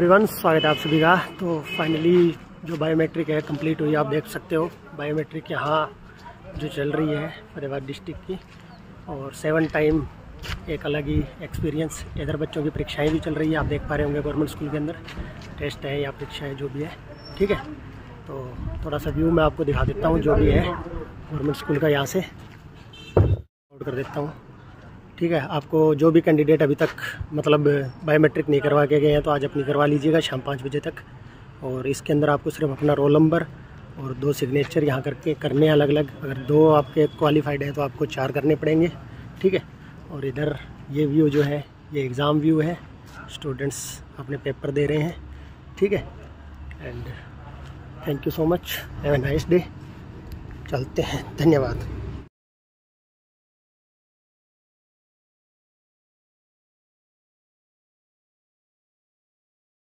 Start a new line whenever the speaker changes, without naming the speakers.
Everyone स्वागत है आप सभी का। तो फाइनली जो बायोमेट्रिक है कंप्लीट हुई, आप देख सकते हो। बायोमेट्रिक यहाँ जो चल रही है, फतेहाबाद डिस्ट्रिक्ट की। और सेवन टाइम एक अलग ही एक्सपीरियंस इधर बच्चों की परीक्षाएँ भी चल रही है। आप देख पा रहे होंगे गवर्नमेंट स्कूल के अंदर। टेस्ट है या परीक्षाएँ जो भी है। ठीक है? तो थोड़ा सा व्यू मैं आपको दिखा देता हूँ, जो भी है गवर्नमेंट स्कूल का यहाँ से। कर देता हूँ। ठीक है, आपको जो भी कैंडिडेट अभी तक मतलब बायोमेट्रिक नहीं करवा के गए हैं तो आज अपनी करवा लीजिएगा शाम पाँच बजे तक। और इसके अंदर आपको सिर्फ़ अपना रोल नंबर और दो सिग्नेचर यहाँ करके करने अलग अलग अगर दो आपके क्वालिफाइड हैं तो आपको चार करने पड़ेंगे, ठीक है? और इधर ये व्यू जो है, ये एग्ज़ाम व्यू है। स्टूडेंट्स अपने पेपर दे रहे हैं, ठीक है? And thank you so much have a nice day चलते हैं। धन्यवाद।